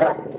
了。